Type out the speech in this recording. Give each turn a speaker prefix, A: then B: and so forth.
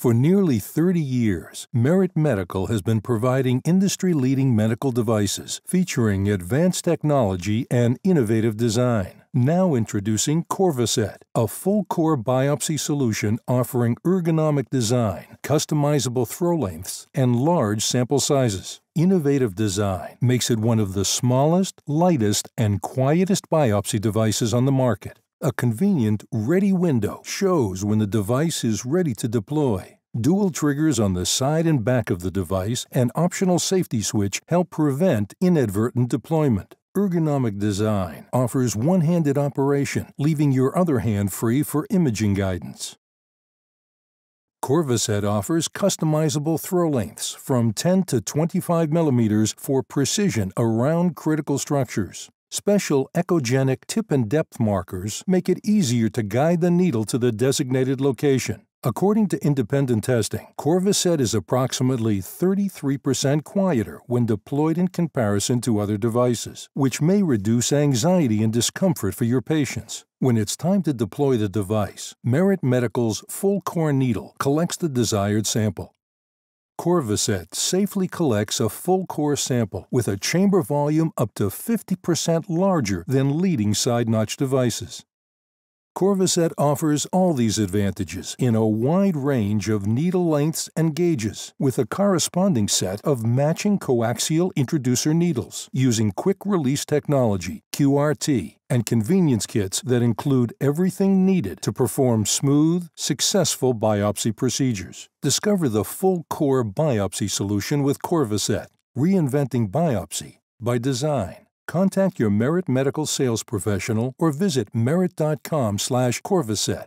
A: For nearly 30 years, Merit Medical has been providing industry leading medical devices featuring advanced technology and innovative design. Now introducing CorVocet, a full core biopsy solution offering ergonomic design, customizable throw lengths, and large sample sizes. Innovative design makes it one of the smallest, lightest, and quietest biopsy devices on the market. A convenient ready window shows when the device is ready to deploy. Dual triggers on the side and back of the device and optional safety switch help prevent inadvertent deployment. Ergonomic design offers one-handed operation, leaving your other hand free for imaging guidance. CorVocet offers customizable throw lengths from 10 to 25 millimeters for precision around critical structures. Special echogenic tip and depth markers make it easier to guide the needle to the designated location. According to independent testing, CorVocet is approximately 33% quieter when deployed in comparison to other devices, which may reduce anxiety and discomfort for your patients. When it's time to deploy the device, Merit Medical's full core needle collects the desired sample. CorVocet safely collects a full core sample with a chamber volume up to 50% larger than leading side notch devices. CorVocet offers all these advantages in a wide range of needle lengths and gauges with a corresponding set of matching coaxial introducer needles using quick release technology, QRT, and convenience kits that include everything needed to perform smooth, successful biopsy procedures. Discover the full core biopsy solution with CorVocet, reinventing biopsy by design. Contact your Merit Medical sales professional or visit merit.com slash CorVocet.